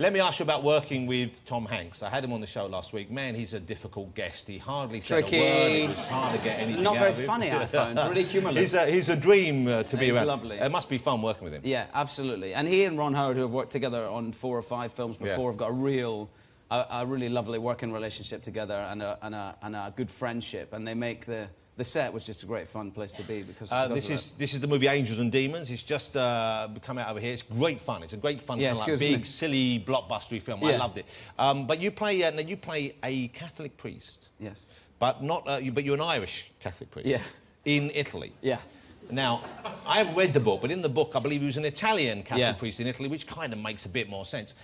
Let me ask you about working with Tom Hanks. I had him on the show last week. Man, he's a difficult guest. He hardly said a word. It was hard to get anything Not very funny, I found. Really humorless. He's a, he's a dream uh, to be He's around. lovely. It must be fun working with him. Yeah, absolutely. And he and Ron Howard, who have worked together on four or five films before, Yeah. have got a real, a, a really lovely working relationship together and a, and, a, and a good friendship. And they make the the set was just a great fun place to be because. Uh, this is this is the movie Angels and Demons. It's just uh, come out over here. It's great fun. It's a great fun, Yeah, kind of like big, silly, blockbustery film. I loved it. Um, but you play uh, now you play a Catholic priest. Yes. but not. Uh, you, but you're an Irish Catholic priest. Yeah. In Italy. Yeah. Now, I haven't read the book, but in the book, I believe he was an Italian Catholic Yeah. priest in Italy, which kind of makes a bit more sense.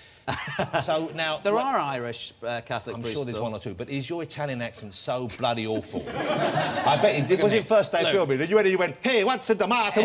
so now, There are Irish uh, Catholic priests. I'm priests. sure there's though. one or two, but is your Italian accent so bloody awful? I bet it did. Was it first day filming? And you went, you went, hey, what's the tomato?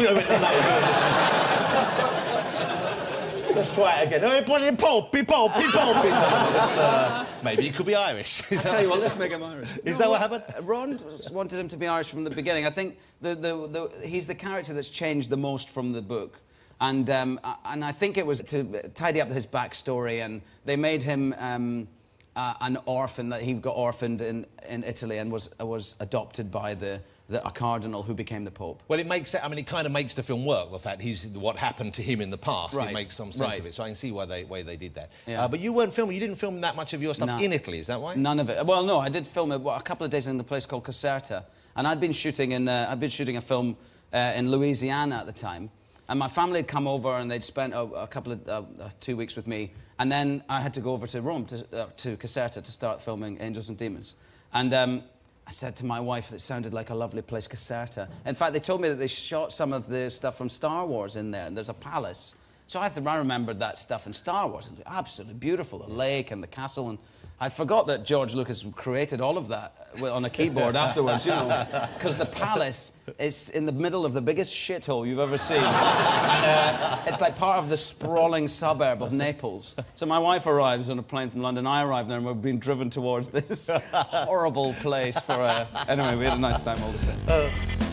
Let's try it again. Hey, bloody popey, popey, popey. Uh, maybe he could be Irish. Is Tell that- you what, let's make him Irish. Is that what happened? Ron wanted him to be Irish from the beginning. I think the, the, the, he's the character that's changed the most from the book. And, um, and I think it was to tidy up his backstory, and they made him um, uh, an orphan. That he got orphaned in, in Italy and was, was adopted by the, the, a cardinal who became the Pope. Well, it makes it. I mean, it kind of makes the film work. The fact he's what happened to him in the past. It makes some sense Right. of it. So I can see why they why they did that. Yeah. Uh, but you weren't filming. You didn't film that much of your stuff No. in Italy. Is that right? None of it. Well, no, I did film it well, a couple of days in a place called Caserta, and I'd been shooting in uh, I'd been shooting a film uh, in Louisiana at the time, and my family had come over and they'd spent a, a couple of uh, uh, two weeks with me, and then I had to go over to Rome to, uh, to Caserta to start filming Angels and Demons, and. Um, I said to my wife that sounded like a lovely place, Caserta. In fact, they told me that they shot some of the stuff from Star Wars in there, and there's a palace. So I, I remembered that stuff in Star Wars. It was absolutely beautiful, the lake and the castle. And I forgot that George Lucas created all of that on a keyboard afterwards, you know, because the palace is in the middle of the biggest shithole you've ever seen. Uh, it's like part of the sprawling suburb of Naples. So my wife arrives on a plane from London. I arrive there, and we're being driven towards this horrible place for a. Anyway, we had a nice time all the same.